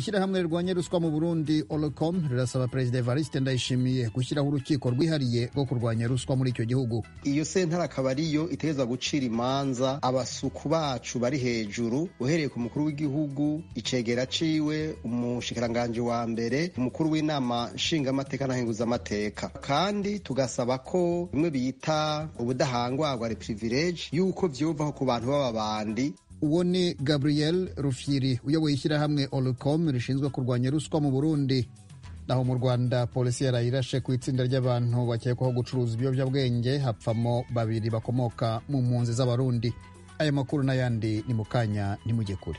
ishyirahamwe rirwanya ruswa mu burundi olcom rirasaba perezida evariste ndayishimiye gushyiraho urukiko rwihariye rwo kurwanya ruswa muri icyo gihugu. Iyo sentare akaba ariyo itegerezwa gucira imanza abasuku bacu bari hejuru uhereye ku mukuru w'igihugu icegera ciwe umushikiranganji wa mbere umukuru w'inama nshingamateka na henguzamateka kandi tugasaba ko bimwe bita ubudahangwarwa reprivilege yuko vyuvaho ku bantu b'ababandi uwo ni gabriel rufyiri uyoboye ishyirahamwe olcom rishinzwe kurwanya ruswa mu burundi. Naho mu rwanda polisi yarayirashe ku itsinda ry'abantu bakekwaho gucuruza ibiyobyabwenge hapfamo babiri bakomoka mu mpunzi z'abarundi. Aya makuru n'ayandi ni mu kanya ntimujye kure.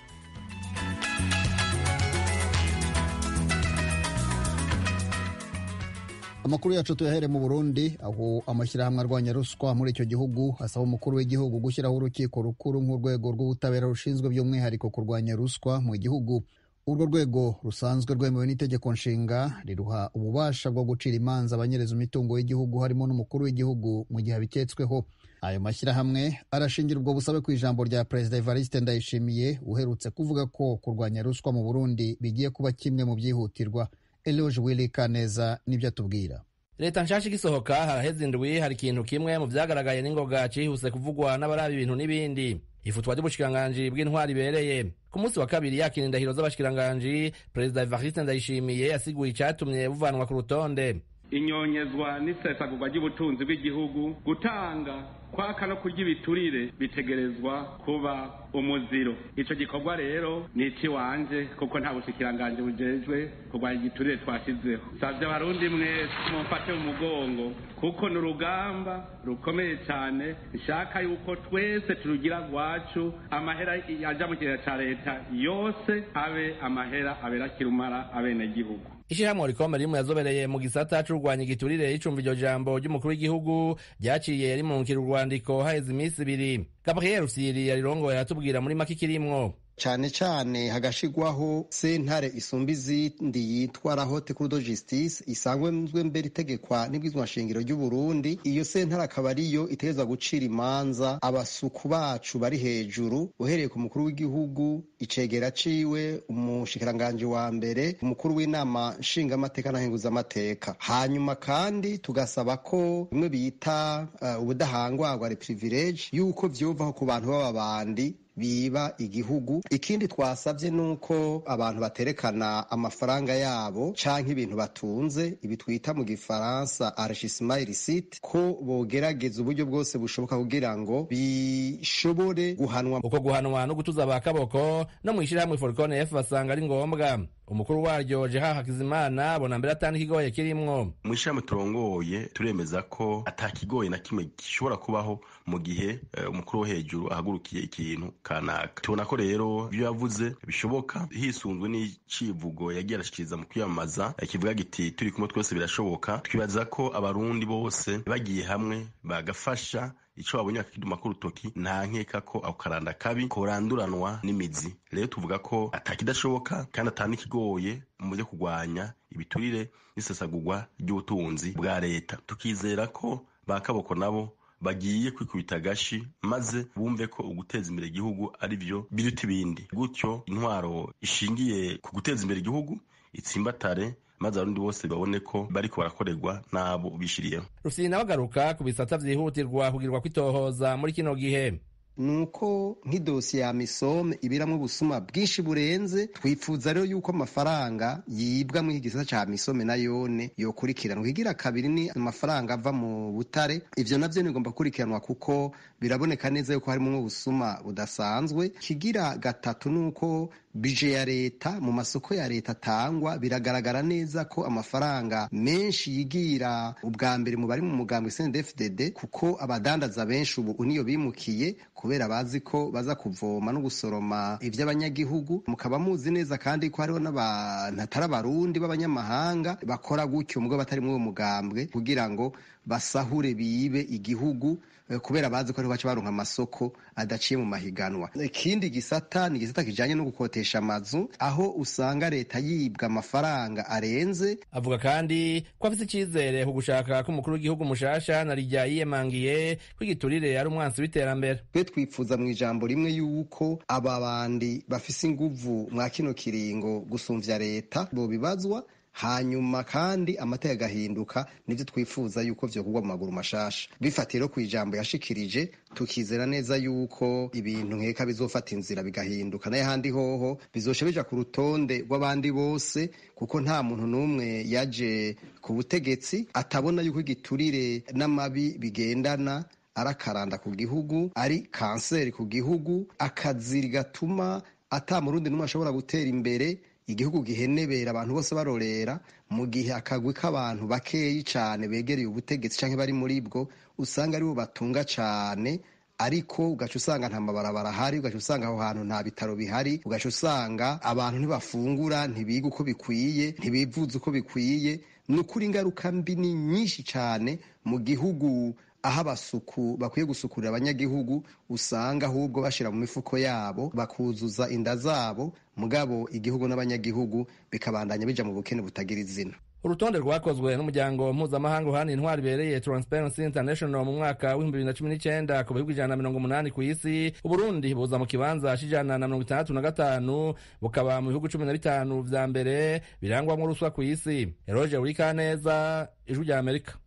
Amakuru yacu tuyahere mu burundi aho amashyirahamwe arwanya ruswa muri icyo gihugu asaba umukuru w'igihugu gushyiraho urukiko rukuru nk'urwego rw'ubutabera rushinzwe by'umwihariko kurwanya ruswa mu gihugu. Urwo rwego rusanzwe rwemewe n'itegeko nshinga riruha ububasha bwo gucira imanza abanyereza imitungo y'igihugu harimo n'umukuru w'igihugu mu gihe abiketsweho ayo mashyirahamwe arashingira ubwo busabe ku ijambo rya perezida evariste ndayishimiye uherutse kuvuga ko kurwanya ruswa mu burundi bigiye kuba kimwe mu byihutirwa. Eloge willy kaneza nibyo atubwira leta nshasha igisohoka haraheze indwi hari ikintu kimwe mu vyagaragaye n'ingoga cihuse kuvugwa n'abaraba ibintu n'ibindi. Ifutwa ry'ubushikiranganji bw'intwari ibereye. Ku munsi wa kabiri yakira indahiro z'abashikiranganji perezida evariste ndayishimiye yasiguye icatumye buvanwa ku rutonde. Inyonyezwa n'isesagurwa ry'ubutunzi bw'igihugu gutanga kwaka no kurya ibiturire bitegerezwa kuba umuziro. Ico gikorwa rero ni ikiwanje kuko nta bushikiranganji bujejwe kurwanya igiturire twashizeho. Savye abarundi mwese mumfate mu mugongo kuko ni urugamba rukomeye cane nshaka yuko twese turugira rwacu amahera aja mu kigega ca leta yose abe amahera abera kirumara abenegihugu. Ishirahamwe rikome rimwe yazobereye mu gisata c'urwanya igiturire y'icumva iryo jambo ry'umukuru w'igihugu ryaciye rimunkira urwandiko haheze iminsi ibiri. Gabriel rusiri yarirongoye aratubwira muri make ikirimwo cane cane hagashigwaho sentare isumba izindi yitwa la haute cour de justice isanzwe mbere itegekwa n'ibwizwa nshingiro ry'u Burundi. Iyo sentare akaba ariyo itegerezwa gucira imanza abasuku bacu bari hejuru uhereye ku mukuru w'igihugu icegera ciwe umushikiranganji wa mbere umukuru w'inama nshingamateka na henguzamateka hanyuma kandi tugasaba ko bimwe bita uh, ubudahangwarwa reprivilege yuko vyuvaho ku bantu b'ababandi biba igihugu. Ikindi twasabye nuko abantu baterekana amafaranga yabo canke ibintu batunze ibi twita mu gifaransa enrichissement illicite ko bogerageza uburyo bwose bushoboka kugira ngo bishobore guhanwa. Uko guhanwa no gutuza ba kaboko no mw'ishirahamwe forcone f basanga ari ngombwa. Umukuru waryo jeha hakizimana bona mbere atani ikigoye kirimwo. Mw'ishirahamwe turongoye turemeza ko ata kigoye na kimwe gishobora kubaho mu gihe uh, umukuru wo hejuru ahagurukiye ikintu kanaka tubona ko rero ibyo yavuze bishoboka hisunzwe n'icivugo yagiye arashikiriza mu kwiyamamaza kivuga giti turi kumwe twese birashoboka. Twibaza ko abarundi bose bagiye hamwe bagafasha ico babonye bakiduma ku rutoki nta nkeka ko ako karanda kabi koranduranwa n'imizi. Rero tuvuga ko atakidashoboka kandi ata n'ikigoye mu vyo kurwanya ibiturire n'isesagurwa ry'ubutunzi bwa leta. Tukizera ko ba kaboko nabo bagiye kwikubita agashi maze bumve ko uguteza imbere igihugu ari byo biruta ibindi. Gutyo intwaro ishingiye ku guteza imbere igihugu itsimbatare maze abarundi bose babone ko bariko barakorerwa n'abo bishiriyeho rusiri nawe agaruka ku bisata vyihutirwa kugirwa kwitohoza muri kino gihe. Nuko nk'idosiye ya misome ibiramwo ubusuma bwinshi burenze twifuza rero yuko amafaranga yibwa muri iki gisata ca misome na yone yokurikiranwa. Ikigira kabiri ni amafaranga ava mu butare ivyo navyo nigomba gukurikiranwa kuko biraboneka neza yuko harimwo ubusuma budasanzwe. Kigira gatatu nuko bije ya leta mu masoko ya leta atangwa biragaragara neza ko amafaranga menshi yigira ubwa mbere mu bari mu mugambwe CNDD-FDD kuko abadandaza benshi ubu niyo bimukiye kubera bazi ko baza kuvoma no gusoroma ivy'abanyagihugu. Mukaba muzi neza kandi ko hariho n'abantu atari abarundi b'abanyamahanga bakora gutyo mubwo batari muri uwo mugambwe kugira ngo basahure bibe igihugu kubera bazi ko ariho baca baronka amasoko adaciye mu mahiganwa. Ikindi gisata ni igisata kijanye no gukotesha amazu aho usanga leta yibwa amafaranga arenze. Avuga kandi ko afise icizere ku gushaka k'umukuru w'igihugu mushasha na rijya yiyemangiye ko igiturire ari umwansi w'iterambere. Twe twifuza mu ijambo rimwe yuko aba bandi bafise inguvu mwa kino kiringo gusumvya leta bobibazwa hanyuma kandi amategeko agahinduka nivyo twifuza yuko vyokorwa mu maguru mashasha. Bifatiro ku ijambo yashikirije tukizera neza yuko ibintu nkeka bizofata inzira bigahinduka. Naye handi hoho bizosha ku rutonde rw'abandi bose kuko nta muntu n'umwe yaje ku butegetsi atabona yuko igiturire n'amabi bigendana arakaranda ku gihugu ari kanseri ku gihugu akaziri gatuma ata murundi n'umwe ashobora gutera imbere igihugu gihenebera abantu bose barorera mu gihe akagwi k'abantu bakeyi cyane begereye ubutegetsi cyangwa bari muri bwo usanga ari bo batunga cyane ariko ugaca usanga nta mabarabara ahari ugaca usanga aho hantu nta bitaro bihari ugaca usanga abantu ntibafungura ntibiga uko bikwiye ntibivuza uko bikwiye. Ni ukuri ingaruka mbi ni nyinshi cyane mu gihugu aho abasuku bakwiye gusukurira abanyagihugu usanga ahubwo bashyira mu mifuko yabo bakuzuza inda zabo mugabo igihugu n'abanyagihugu bikabandanya bija mu bukene butagira izina. Urutonde rwakozwe n'umuryango mpuzamahanga uhana intwari ibereye transparency international mu mwaka w'ibihumbi bibiri na cumi n'icyenda ku bihugu ijana na mirongo umunani ku isi. Uburundi buza mu kibanza c'ijana na mirongo itandatu na gatanu bukaba mu bihugu cumi na bitanu vya mbere birangwamwo ruswa ku isi. Eroge urikaneza ijwi rya amerika.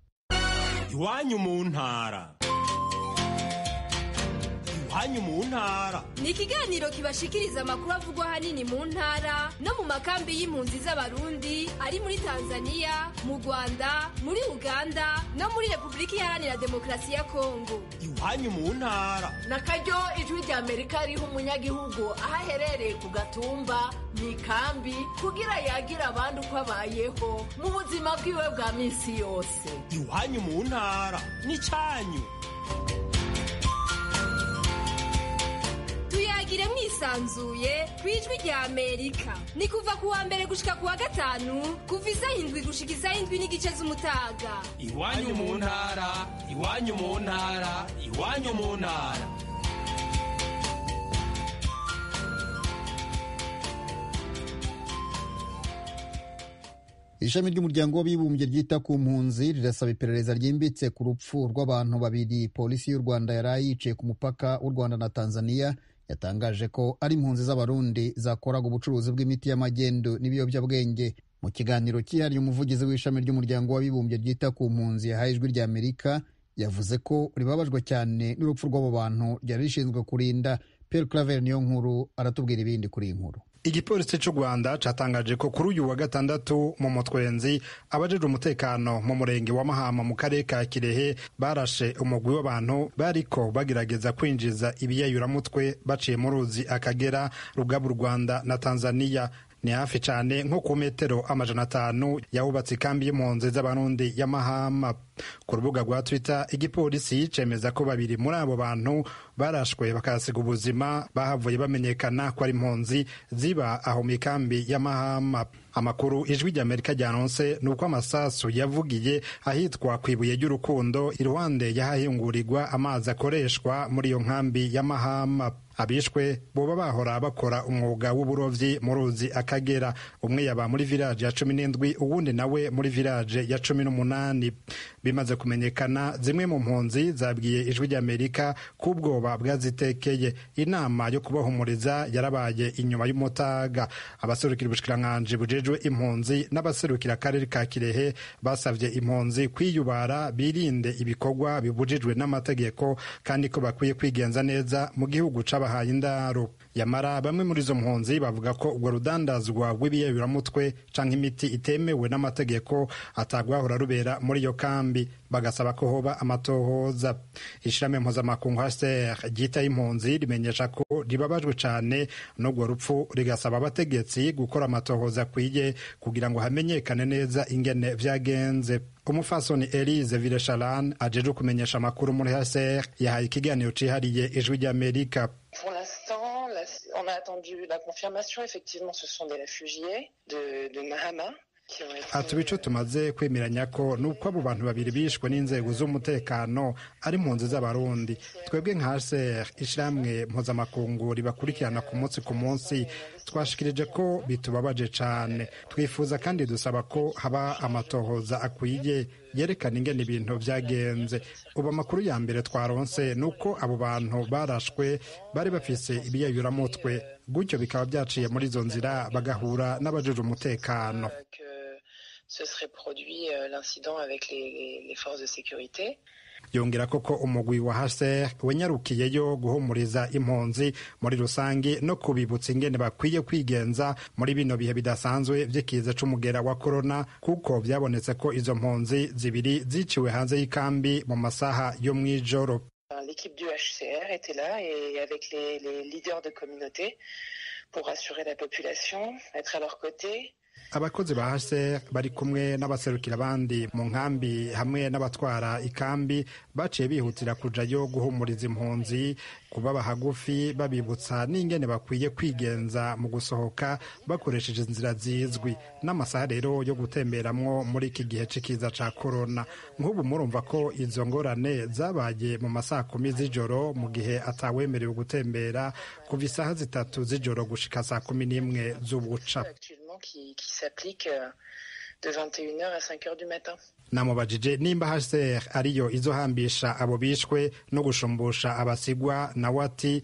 Iwanyu mu ntara. Iwanyu mu ntara. Ni ikiganiro kibashikiriza amakuru avugwa ahanini mu ntara no mu makambi y'impunzi z'abarundi ari muri tanzania mu rwanda muri uganda no muri repubulika iharanira demokarasi ya kongo iwanyu mu ntara. Na karyo ijwi rya amerika riha umunyagihugu aho aherereye ku gatumba mu ikambi kugira yagira abandi uko abayeho mu buzima bwiwe bwa minsi yose. Iwanyu mu ntara. N'icyanyu tuyagire mwisanzuye ku ijwi rya amerika. Ni kuva ku wa mbere gushika ku wa gatanu kuva isaha indwi gushika isaha indwi n'igice z'umutaga. Iwanyu mu ntara iwanyu mu ntara iwanyu mu ntara. Ishami ry'umuryango w'abibumbye ryita ku mpunzi rirasaba iperereza ryimbitse ku rupfu rw'abantu babiri. Polisi y'u rwanda yari yiciye ku mupaka w'u rwanda na tanzania. Yatangaje ko ari impunzi z'abarundi zakoraga ubucuruzi bw'imiti y'amagendo n'ibiyobyabwenge. Mu kiganiro cyihariye umuvugizi w'ishami ry'umuryango w'abibumbye ryita ku mpunzi yahaye ijwi rya amerika yavuze ko ribabajwe cyane n'urupfu rw'abo bantu ryari rishinzwe kurinda. Pierre Claver niyo nkuru aratubwira ibindi kuri iyi nkuru igipolisi cy'u rwanda cyatangaje ko kuri uyu wa gatandatu mu mutwenzi abajejwe umutekano mu murenge wa mahama mu karere ka kirehe barashe umugwi w'abantu bariko bagerageza kwinjiza ibiyayuramutwe baciye mu ruzi akagera rugaba u rwanda na tanzania. Ni hafi cyane nko ku metero amajana atanu yahubatse ikambi y'impunzi z'abarundi ya mahama. Ku rubuga rwa twitter igipolisi cemeza ko babiri muri abo bantu barashwe bakahasiga ubuzima bahavuye bamenyekana ko ari impunzi ziba aho mu ikambi ya mahama. Amakuru ijwi ry'amerika ryanonse ni uko amasasu yavugiye ahitwa ku ibuye ry'urukundo iruhande y'ahahingurigwa amazi akoreshwa muri iyo nkambi ya mahama. Abishwe boba bahora bakora umwuga w'uburovyi mu ruzi akagera. Umwe yaba muri village ya cumi n'indwi uwundi nawe muri village ya cumi n'umunani. Bimaze kumenyekana zimwe mu mpunzi zabwiye ijwi ry'amerika ko ubwoba bwazitekeye. Inama yo kubahumuriza yarabaye inyuma y'umutaga. Abaserukira ubushikiranganji bujejwe impunzi n'abaserukira akarere ka kirehe basavye impunzi kwiyubara birinde ibikorwa bibujijwe n'amategeko kandi ko bakwiye kwigenza neza mu gihugu c'abahaye indaro. Yamara bamwe muri izo mpunzi bavuga ko urwo rudandazwa rw'ibiyayuramutwe canke imiti itemewe n'amategeko atagwahora rubera muri iyo kambi. Bagasaba ko hoba amatohoza. Ishirahamwe mpuzamakungu hcr ryitaye impunzi rimenyesha ko ribabajwe cane n'urwo rupfu rigasaba abategetsi gukora amatohoza akwiye kugira ngo hamenyekane neza ingene vyagenze. Umufasoni elise on a attendu la confirmation. Effectivement, ce sont des réfugiés de, de Mahama ati ico tumaze kwemeranya ko ni uko abo bantu babiri bishwe n'inzego z'umutekano ari impunzi z'abarundi. Twebwe nka hcr ishirahamwe mpuzamakungu ribakurikirana ku munsi ku munsi twashikirije ko bitubabaje cyane twifuza kandi dusaba ko haba amatohoza akwiye yerekana ingene ibintu byagenze. Ubu amakuru ya mbere twaronse ni uko abo bantu barashwe bari bafise ibiyayuramutwe. Gutyo bikaba byaciye muri izo nzira bagahura n'abajejwe umutekano. Ce serait produit euh, l'incident avec les, forces de sécurité. yongera koko umugwi wa hase wenyarukiyeyo guhumuriza impunzi muri rusange no kubibutsa ingene bakwiye kwigenza muri bino bihe bidasanzwe vy'ikiza c'umugera wa korona kuko vyabonetse ko izo mpunzi zibiri ziciwe hanze y'ikambi mu masaha yo mw'ijoro L'équipe du HCR était là et avec les, les leaders de communauté pour rassurer la population, être à leur côté. Abakozi ba hase bari kumwe n'abaserukira abandi mu nkambi hamwe n'abatwara ikambi baciye bihutira kujayo guhumuriza impunzi kubaba hagufi babibutsa n'ingene bakwiye kwigenza mu gusohoka bakoresheje inzira zizwi. N'amasaha rero yo gutemberamwo muri iki gihe c'ikiza ca korona nk'ubu murumva ko izo ngorane zabaye mu masaha kumi z'ijoro mu gihe atawemerewe gutembera kuva isaha zitatu z'ijoro gushika saa kumi n'imwe z'ubuca. qui, qui s'applique de 21h à 5h du matin. namubajije nimba hasr ariyo izohambisha abo bishwe no gushumbusha abasigwa nawe ati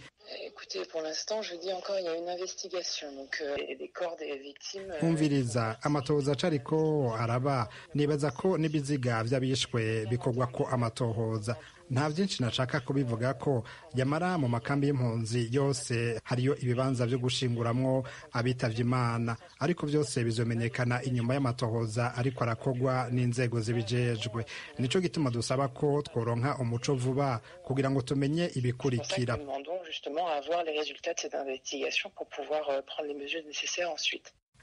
nkumviriza amatohoza aca araba. Ko nta byinshi nashaka kubivuga ko yamara mu makambi y'impunzi yose hariyo ibibanza byo gushinguramwo abitavye imana. Ariko byose bizomenyekana inyuma y'amatohoza ariko arakorwa n'inzego zibijejwe. Nico gituma dusaba ko tworonka umuco vuba kugira ngo tumenye ibikurikira.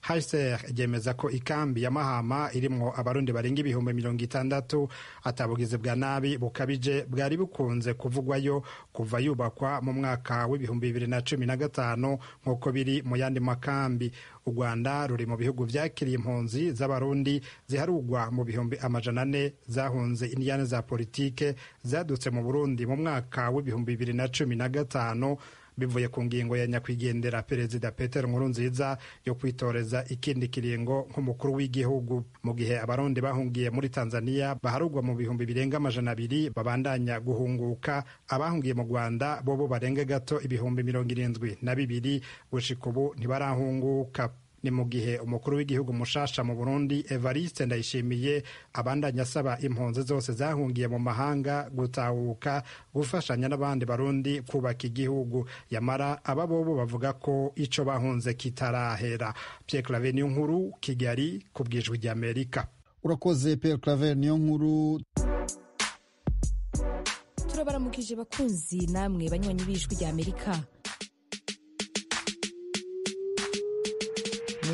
Hcr ryemeza ko ikambi ya mahama irimwo abarundi barenga ibihumbi mirongo itandatu atabugizi bwa nabi bukabije bwari bukunze kuvugwayo kuva yubakwa mu mwaka w'ibihumbi bibiri na cumi na gatanu nk'uko biri mu yandi makambi. U rwanda ruri mu bihugu vyakiriye impunzi z'abarundi ziharugwa mu bihumbi amajana ane zahunze indiyane za politike zadutse mu burundi mu mwaka w'ibihumbi bibiri na cumi na gatanu bivuye ku ngingo ya nyakwigendera perezida peter nkurunziza yo kwitoreza ikindi kiringo nk'umukuru w'igihugu. Mu gihe abarundi bahungiye muri tanzania baharugwa mu bihumbi birenga amajana abiri babandanya guhunguka. Abahungiye mu rwanda bobo barenga gato ibihumbi mirongo irindwi na bibiri. Gushika ubu ntibarahunguka. Ni mu gihe umukuru w'igihugu mushasha mu burundi evariste ndayishimiye abandanya asaba impunzi zose zahungiye mu mahanga gutahuka gufashanya n'abandi barundi kubaka igihugu. Yamara aba bobo bavuga ko ico bahunze kitarahera. Pierre clave niyo nkuru kigali ku bwijwi ry'amerika urakoze pierre claver niyo nkuru turabaramukije bakunzi namwe banywanyi b'ijwi ry'amerika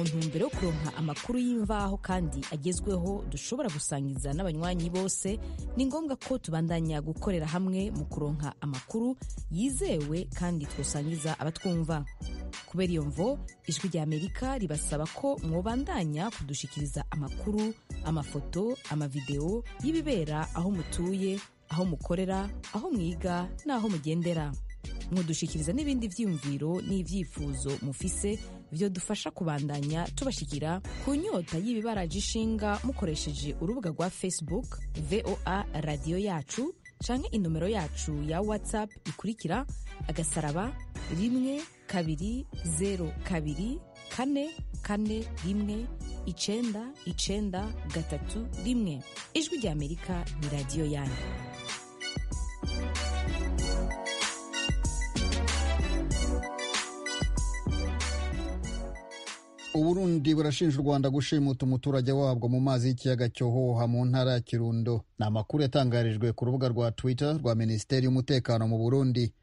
ntumbero yo kuronka amakuru y'imvaho kandi agezweho dushobora gusangiza n'abanywanyi bose ni ngombwa ko tubandanya gukorera hamwe mu kuronka amakuru yizewe kandi twosangiza abatwumva. Kubera iyo mvo ijwi rya amerika ribasaba ko mwobandanya kudushikiriza amakuru amafoto amavideo y'ibibera aho mutuye aho mukorera aho mwiga n'aho mugendera. Mudushikiriza n'ibindi vyiyumviro n'ivyifuzo mufise vyodufasha kubandanya tubashikira ku nyota y'ibibaraje ishinga mukoresheje urubuga rwa facebook voa radiyo yacu canke inomero yacu ya whatsapp ikurikira agasaraba rimwe kabiri zero kabiri kane kane rimwe icenda icenda gatatu rimwe. Ijwi rya amerika ni radiyo yanyu uburundi burashinja u rwanda gushimuta umuturage wabwo mu mazi y'ikiyaga cyohoha mu ntara ya kirundo. Ni amakuru yatangarijwe ku rubuga rwa twitter rwa minisiteri y'umutekano mu burundi.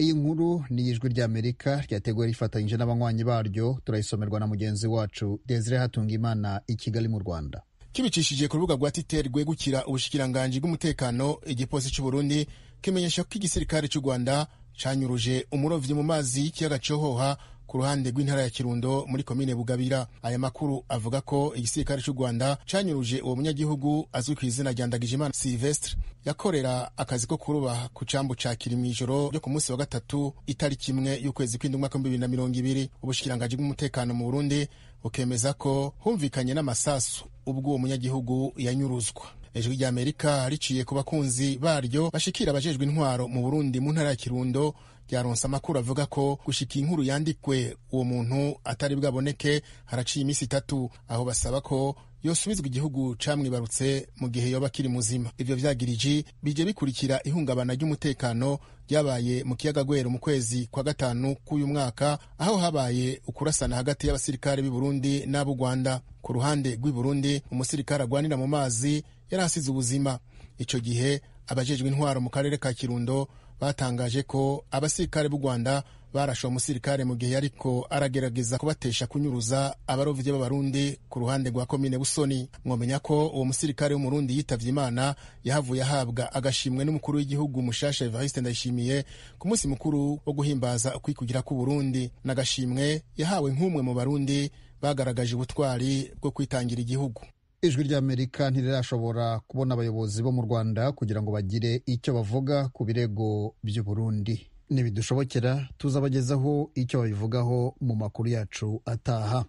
Iyi nkuru ni ijwi ry'amerika ryateguwe rifatanyije n'abanywanyi baryo. Turayisomerwa na mugenzi wacu desire hatungimana i kigali mu rwanda. Kibicishije ku rubuga rwa twitter rwegukira ubushikiranganji bw'umutekano igipolisi cy'u burundi kimenyesha ko igisirikare cy'u rwanda canyuruje umurovyi mu mazi y'ikiyaga cyohoha ku ruhande rw'intara ya kirundo muri komine bugabira. Aya makuru avuga ko igisirikare cy'u rwanda canyuruje uwo munyagihugu azwi ku izina rya ndagijimana silvestre yakorera akazi ko kuruba ku cyambu ca kiri mw'ijoro ryo ku munsi wa gatatu itariki imwe y'ukwezi kwindi umwaka w'ibihumbi bibiri na mirongo ibiri. Ubushikiranganji bw'umutekano mu burundi bukemeza ko humvikanye n'amasasu ubwo uwo munyagihugu yanyuruzwa. Ijwi rya amerika riciye ku bakunzi baryo bashikira abajejwe intwaro mu burundi mu ntara ya kirundo ryaronse amakuru avuga ko gushika inkuru yandikwe uwo muntu atari bwaboneke haraciye iminsi itatu. Aho basaba ko yosubizwa igihugu camwibarutse mu gihe yoba akiri muzima. Ivyo vyagiriji bije bikurikira ihungabana ry'umutekano ryabaye mu kiyaga gwero mu kwezi kwa gatanu k'uyu mwaka aho habaye ukurasana hagati y'abasirikare b'i burundi n'ab'u rwanda. Ku ruhande rw'i burundi umusirikare agwanira mu mazi yari asize ubuzima. Ico gihe abajejwe intwaro mu karere ka kirundo batangaje ko abasirikare b'u rwanda barashe uwo musirikare mu gihe yariko aragerageza kubatesha kunyuruza abarovye b'abarundi ku ruhande rwa komine busoni. Mwomenya ko uwo musirikare w'umurundi yitavye imana yahavuye ahabwa agashimwe n'umukuru w'igihugu mushasha evariste ndayishimiye ku munsi mukuru wo guhimbaza ukwikugira k'uburundi n'agashimwe yahawe nk'umwe mu barundi bagaragaje ubutwari bwo kwitangira igihugu ijwi ry'amerika ntirirashobora kubona abayobozi bo mu rwanda kugira ngo bagire icyo bavuga ku birego by'uburundi. Nibidushobokera tuzabagezaho icyo babivugaho mu makuru yacu ataha.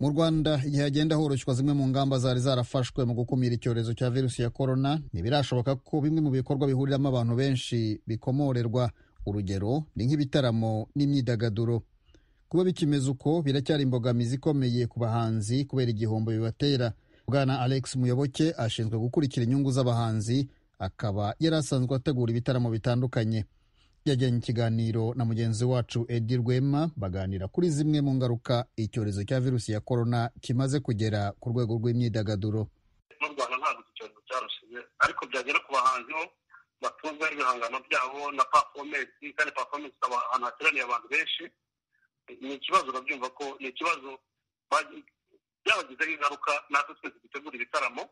Mu rwanda igihe hagenda horoshywa zimwe mu ngamba zari zarafashwe mu gukumira icyorezo cya virusi ya korona ntibirashoboka ko bimwe mu bikorwa bihuriramo abantu benshi bikomorerwa. Urugero ni nk'ibitaramo n'imyidagaduro. Kuba bikimeze uko biracyari imbogamizi ikomeye ku bahanzi kubera igihombo bibatera. Bwana alex muyoboke ashinzwe gukurikira inyungu z'abahanzi akaba yari asanzwe ategura ibitaramo bitandukanye. Yajyanye ikiganiro na mugenzi wacu edi rwema baganira kuri zimwe mu ngaruka icyorezo cya virusi ya korona kimaze kugera ku rwego rw'imyidagaduro. Mu rwanda ntabwo iki cyorezo ariko byagera ku bahanzi bo batunzwe n'ibihangano byabo na pafomensi kandi pafomensi ikaba ahantu hateraniye abantu benshi. Ni ikibazo urabyumva ko ni ikibazo byabagizeho ingaruka natwe twese dutegura ibitaramo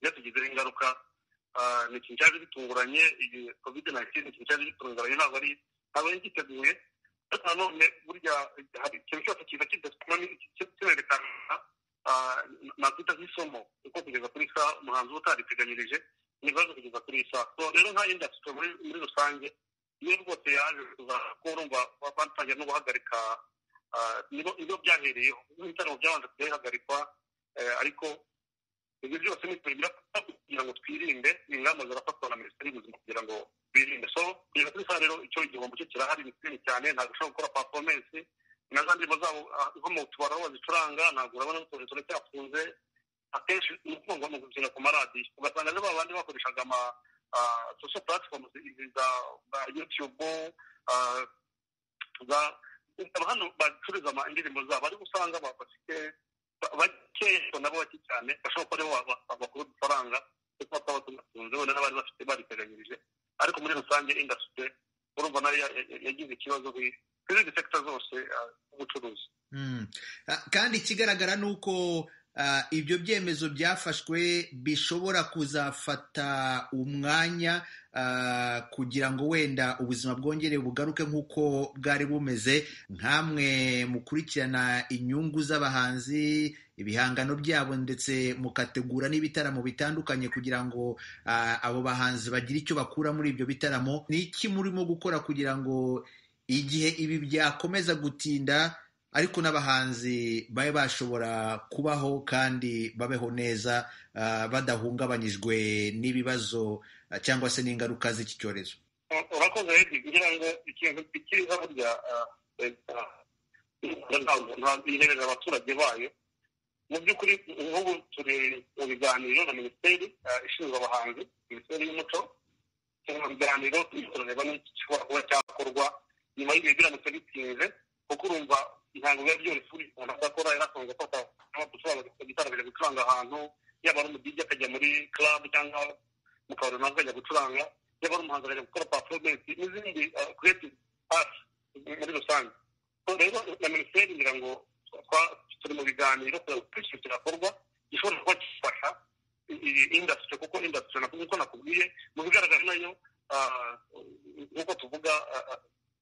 byatugizeho ingaruka ni ikintu cyaje gitunguranye iyi covid nineteen ikintu cyaje gitunguranye ntabwo ari ntabwo yari giteguye ariko nanone burya hari ikintu cyose kiza kinerekana nakwita nk'isomo kuko kugeza kuri saa umuhanzi uba utariteganyirije ni ibibazo kugeza kuri iyi saa rero nka indasitiri muri rusange iyo rwose yaje kuza ko urumva batangiye no guhagarika nibo byahereyeho nk'ibitaramo byabanje kubihagarikwa ariko ibyo byose ni kugira ngo twirinde ingamba zirafatwa na minisiteri y'ubuzima kugira ngo birinde. So kugeza kuri saa rero icyo igihombo cyo kirahari ni kinini cyane ntabwo ushobora gukora pafomensi na za ndirimbo zabo nko mu tubari aho bazicuranga ntabwo urabona n'utuntu turacyafunze akenshi ni ukuvuga ngo ni ugukina ku maradiyo. Ugasanga rero ba bandi bakoreshaga ama social platforms za youtube hano bacuruza indirimbo zabo ariko usanga bafite bakeya nabo bake cyane bashobora kuba ari bo bakura udufaranga kuko bataba tunatunze wenda n'abari bafite bariteganyirije ariko muri rusange indasitiri urumva na yo yagize ikibazo kuri izi sekita zose z'ubucuruzi. Kandi ikigaragara ni uko ibyo byemezo byafashwe bishobora kuzafata umwanya kugira ngo wenda ubuzima bwongere bugaruke nk'uko bwari bumeze. Nk'amwe mukurikirana inyungu z'abahanzi ibihangano byabo ndetse mukategura n'ibitaramo bitandukanye kugira ngo abo bahanzi bagire icyo bakura muri ibyo bitaramo. Ni iki murimo gukora kugira ngo igihe ibi byakomeza gutinda ariko n'abahanzi babe bashobora kubaho kandi babeho neza badahungabanyijwe n'ibibazo cyangwa se n'ingaruka z'iki cyorezo. Urakoze redi ngira ngo ikintu cyiza burya yihereza abaturage bayo. Mu by'ukuri nk'ubu turi mu biganiro na minisiteri ishinzwe abahanzi minisiteri y'umuco. Turi mu biganiro turareba n'igishobora kuba cyakorwa nyuma y'ibihe biramutse bitinze kuko urumva ntabwo biba byoroshye uri umuntu adakora yarasanzwe afata gitarabira gucuranga ahantu yaba ari umudigi akajya muri club cyangwa mu kabari runaka akajya gucuranga yaba ari umuhanzi akajya gukora performance n'izindi creative art muri rusange. Rero na minisiteri ngira ngo turi mu biganiro kugira ngo icyo kirakorwa gishobora kuba gifasha indasitiri kuko indasitiri nk'uko nakubwiye mu bigaragara na yo nk'uko tuvuga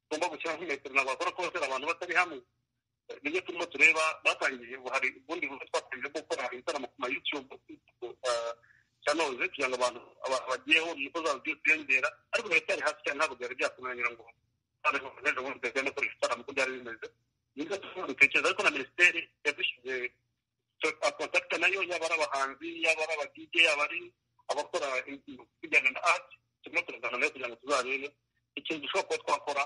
tugomba gushyira metero ntabwo bakora konseri abantu batari hamwe. Ni byo turimo tureba batangije hari ubundi buryo twatangije bwo gukora ibitaramo ku ma youtube cyanoze kugira ngo abantu bagiyeho niko zabo byose byiyongera ariko biracyari hasi cyane ntabwo byari byakunanira ngo ejo bundi tugende gukora ibitaramo uko byari bimeze. Nibyo turimo dutekereza ariko na minisiteri yadushyize kontakita na yo yaba ari abahanzi yaba ari abadije yaba ari abakora ibijyanye na ati turimo turaganira na yo kugira ngo tuzarebe ikintu dushobora kuba twakora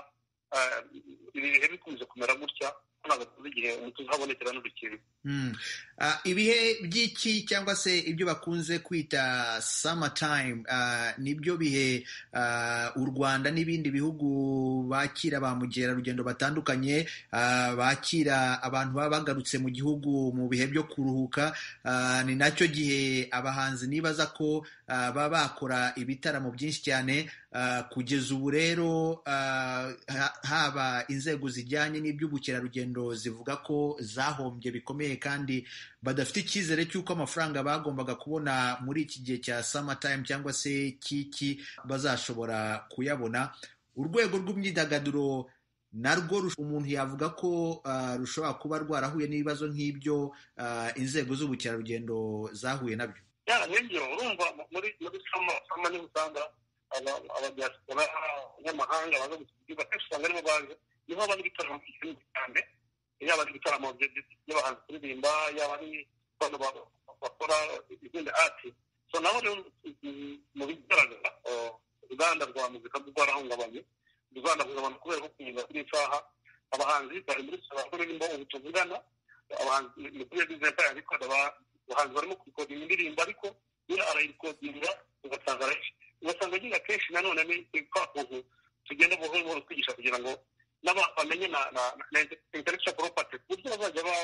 ibi bihe bikunze kumera gutya ntabwo tuzi igihe umuti uzahabonekera n'urukingo ibihe by'iki cyangwa se ibyo bakunze kwita summer time ni byo bihe u rwanda n'ibindi bihugu bakira ba mukerarugendo batandukanye bakira abantu baba bagarutse mu gihugu mu bihe byo kuruhuka ni na cyo gihe abahanzi nibaza ko baba bakora ibitaramo byinshi cyane kugeza ubu rero haba inzego zijyanye n'iby'ubukerarugendo zivuga ko zahombye bikomeye kandi badafite icyizere cy'uko amafaranga bagombaga kubona muri iki gihe cya summer time cyangwa se kiki bazashobora kuyabona. Urwego rw'imyidagaduro narwo umuntu yavuga ko rushobora kuba rwarahuye n'ibibazo nk'ibyo inzego z'ubukerarugendo zahuye na byo. Nibyo urumva muri sama ni ho usanga abadiaspora abanyamahanga baza gusiga akenshi usanga ari bo baje ni ho haba n'ibitaramo byinshi cyane. Yaba ari ibitaramo by'abahanzi kuririmba yaba ari abantu bakora izindi ati so nabo rero mu bigaragara uruganda rwa muzika rwarahungabanye ruzanahungabana kubera ko kugeza kuri isaha abahanzi bari muri saba kuririmba ubu tuvugana abahanzi ni kuri bizeta yabikora abahanzi barimo kurikodinga indirimbo ariko iyo arayikodinga ugasanga ugasanga agira akenshi nanone ni kwa kuntu tugenda buhoro buhoro twigisha kugira ngo bamenye na intellectual property. Ku buryo bazajya ba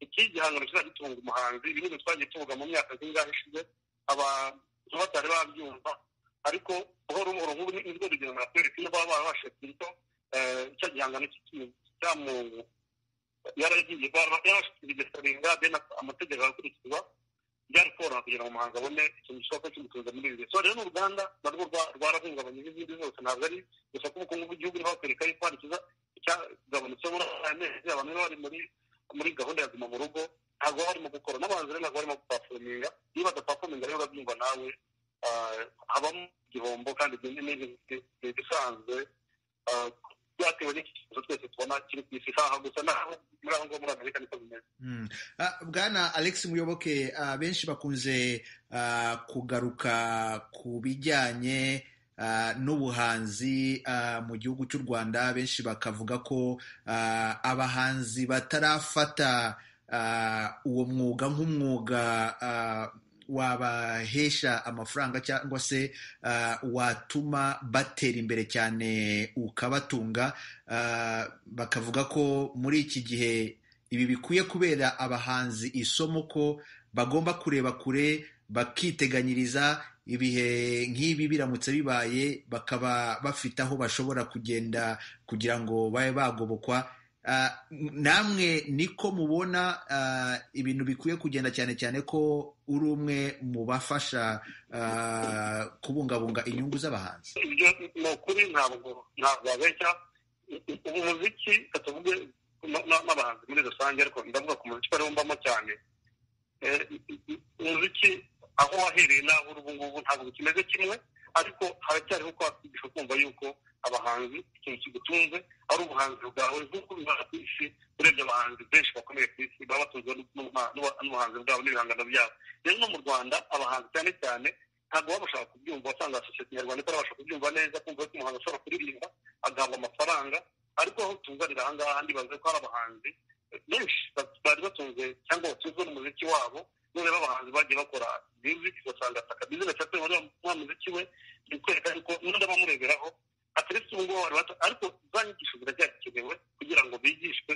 iki gihangano kizajya gitunga umuhanzi ibi ni twagiye tuvuga mu myaka zingahe ishize abantu batari babyumva. Ariko buhoro buhoro nk'ubu ni bwo rugero natwereka iyo baba barabashije kwita icyo gihangano cyamuntu yaragiye kugisaringa deni amategeko agakurikizwa byari koroha kugira ngo umuhanzi abone ikintu gishobora kimutunze muri ibi so rero n'uruganda narwo rwarahungabanye n'izindi zose ntabwo ari gusa ko ubukungu bw'igihugu ni ho bakwereka yuko hari icyagabanutse muri aya mezi abantu bari muri muri gahunda ya guma mu rugo ntabwo barimo gukora n'abahanzi rero ntabwo barimo gupafominga iyo badapafominga rero urabyumva nawe habamo igihombo kandi ni ibisanzwe byatewe n'iki kibazo twese tubona kiri ku isi haha gusa naho muri aho ngaho muri amerika niko bimeze bwana alex muyoboke benshi bakunze kugaruka ku bijyanye n'ubuhanzi mu gihugu cy'u rwanda. Benshi bakavuga ko abahanzi batarafata uwo mwuga nk'umwuga wabahesha amafaranga cyangwa se watuma batera imbere cyane ukabatunga bakavuga ko muri iki gihe ibi bikwiye kubera abahanzi isomo ko bagomba kureba kure bakiteganyiriza ibihe nk'ibi biramutse bibaye bakaba bafite aho bashobora kugenda kugira ngo babe bagobokwa. Namwe niko mubona ibintu bikwiye kugenda cyane cyane ko uri umwe mu bafasha kubungabunga inyungu z'abahanzi. Ibyo ni ukuri ntabwo wabeshya umuziki tuvuge n'abahanzi muri rusange ariko ndavuga ku muziki bari bumbamo cyane. Umuziki aho wahereye n'aho uri ubu ngubu ntabwo kimeze kimwe ariko haracyariho kwakwigisha kumva yuko abahanzi ikintu kigutunze ari ubuhanzi bwawe. Nk'uko bibaha ku isi urebye abahanzi benshi bakomeye ku isi baba batunzwe n'ubuhanzi bwabo n'ibihangano byabo. Rero no mu rwanda abahanzi cyane cyane ntabwo baba bashaka kubyumva. Wasanga sosiyete nyarwanda itarabasha kubyumva neza kumva ko umuhanzi ashobora kuririmba agahabwa amafaranga ariko aho tuzanira aha ngaha ndibaza ko hari abahanzi benshi bari batunze cyangwa batunzwe n'umuziki wabo. Nureba abahanzi bagiye bakora music ugasanga ataka bizinesi muri wa muziki we ni kwereka yuko n'undi abamureberaho ateretse ubu ngubu bato ariko za nyigisho ziracyagikenewe kugira ngo bigishwe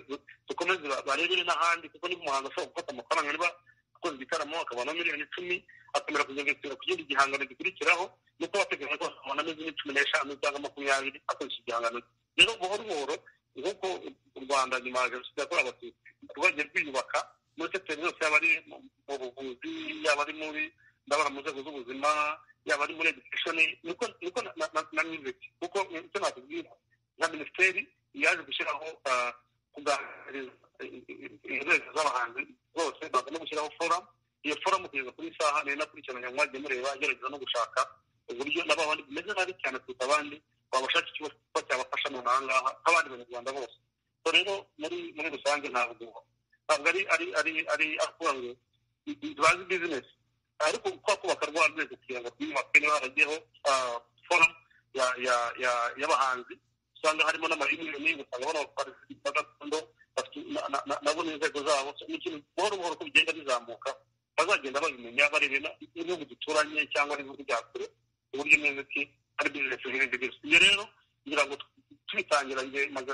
dukomeze barebere n'ahandi kuko niba umuhanzi ashobora gufata amafaranga niba akoze igitaramo akabona miliyoni icumi akamera kuzinvestira ku kindi gihangano gikurikiraho nuko bateganya ko akabona miliyoni cumi n'eshanu cyangwa makumyabiri akoresha igihangano rero buhoro buhoro nk'uko u rwanda nyuma ya jenoside yakorewe abatutsi rwagiye rwiyubaka muri sekiteri zose yaba ari mu buvuzi yaba ari muri ndabona mu nzego z'ubuzima yaba ari muri education niko na music. Kuko icyo nakubwira nka minisiteri yaje gushyiraho kuganiriza inzego z'abahanzi zose no gushyiraho foramu iyo foramu kugeza kuri iyi saha nari nakurikiranye mwagiye mureba agerageza no gushaka uburyo n'abandi bimeze nabi cyane kuruta abandi babashaka ikigo cyabafasha none aha ngaha nk'abandi banyarwanda bose. Rero muri muri rusange ntabwo ntabwo ari ari ari ari akuvuga ngo bazi bizinesi ariko kwa kubaka rwa rwego kugira ngo twiyubake niba haragiyeho foramu y'abahanzi usanga harimo n'amayuniyoni usanga bano ba gakondo nabo n'inzego zabo ni ikintu buhoro buhoro ko bigenda bizamuka bazagenda babimenya bareba n'ibihugu duturanye cyangwa n'ibihugu bya kure uburyo ki ari bizinesi nk'ibindi byose iyo rero kugira ngo tubitangira maze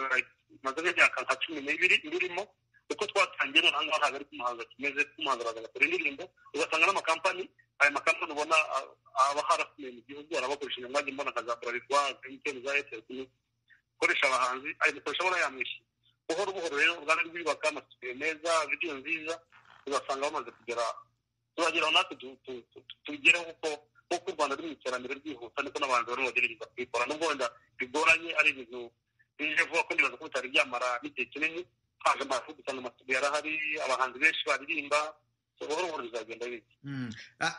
nk'imyaka nka cumi n'ibiri birimo uko twatangiye noneho ngaho ntabwo ari ko umuhanzi kimeze umuhanzi araza agakora indirimbo ugasanga n'amakampani aya makampani ubona aba harakomeye mu gihugu arabakoresha inyamwanya mbona nka za burarirwa emutiyeni za eyateli gukoresha abahanzi ayo dukoresha abona yamwishyura buhoro buhoro rero uruganda rwiyubaka amasitudiyo meza vidiyo nziza ugasanga bamaze kugera tuzageraho natwe tubigereho kuko nk'uko u rwanda ruri mu iterambere ryihuta niko n'abantu barimo bagerageza kubikora nubwo wenda bigoranye ari ibintu bije vuba ko ndibaza ko bitari byamara n'igihe kinini haje amafu usanga amasudiyo arahari abahanzi benshi baririmba bizagenda biza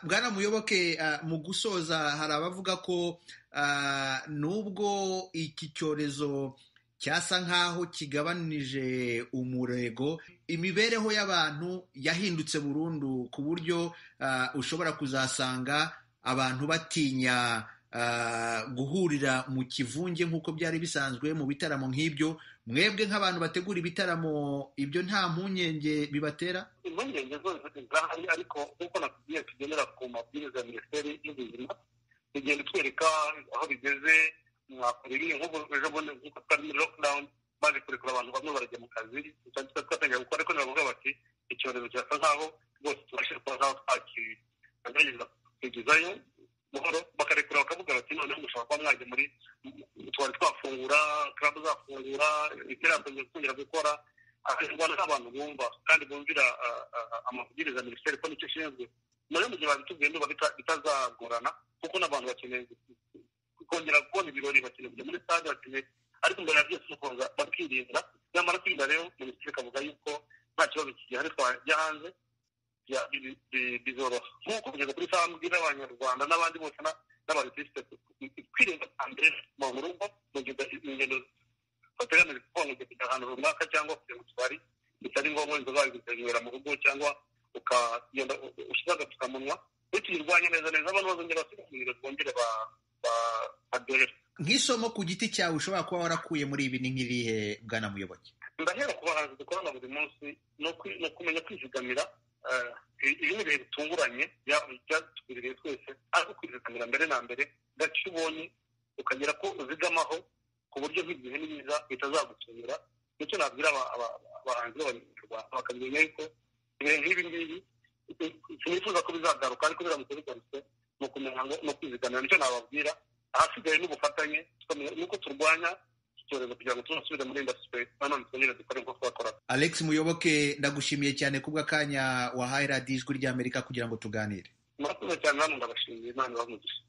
bwana muyoboke mu gusoza hari abavuga ko nubwo iki cyorezo cyasa nk'aho kigabanije umurego imibereho y'abantu yahindutse burundu ku buryo ushobora kuzasanga abantu batinya guhurira mu kivunge nk'uko byari bisanzwe mu bitaramo nk'ibyo mwebwe nk'abantu bategura ibitaramo ibyo nta mpungenge bibatera? Impungenge zose zirahari ariko nk'uko nakubwiye tugendera ku mabwiriza ya minisiteri y'ubuzima tugenda twereka aho bigeze mwakora ibi nk'ubu ejo bundi nk'uko twari muri lockdown baje kurekura abantu bamwe barajya mu kazi twatangira gukora ariko ntibavuga bati icyorezo kirasa nk'aho rwose tubashe kuba nk'aho twakigerageza kwigezayo buhoro bakarekura bakavuga bati noneho mushobora kuba mwajya muri twari twafungura club zafungura iterambere kongera gukora abanyarwanda n'abantu bumva. Kandi bumvira amabwiriza minisiteri ko ni cyo ishinzwe. Nayo mu gihe babitubwiye ndumva bitazagorana kuko n'abantu bakeneye kongera kubona ibirori bakeneye kujya muri stade bakeneye ariko mbere ya byose bakirinda. Nyamara kwirinda rero minisiteri ikavuga yuko nta kibazo kigihari twajya hanze bizoroha nk'uko kugeza kuri saa mbwira abanyarwanda n'abandi bose n'abarisite kwirinda mbere mu rugo mu gihe ingendo bateganije ngo kujya ahantu runaka cyangwa kujya mu tubari bitari ngombwa inzoga wayizinywera mu rugo cyangwa ukagenda ushyize agapfukamunwa iyo tuyirwanya neza neza abantu bazongera basiga umuriro twongere baryoherwe nk'isomo ku giti cyawe ushobora kuba warakuye muri ibi ni nk'irihe bwana muyoboke ndahera ku bahanzi dukorana buri munsi ni ukumenya kwizigamira ni ibihe bitunguranye byatugwiririye twese ariko kwizigamira mbere na mbere gake ubonye ukagera ko uzigamaho ku buryo nk'igihe n'ibiza bitazagutungira ni cyo nabwira abahanzi b'abanyarwanda bakamenya yuko ibihe nk'ibi ngibi sinifuza ko bizagaruka ariko biramutse bigarutse ni ukumenya ngo no kwizigamira ni cyo nababwira ahasigaye n'ubufatanye nuko turwanya iki cyorezo kugira ngo tunasubire muri indasitiri nanone twongere dukore nk'uko twakoraga. Alex muyoboke ndagushimiye cyane kubw'akanya wahaye radiyo ijwi ry'amerika kugira ngo tuganire. Murakoze cyane hano ndabashimiye. Imana ibamugisha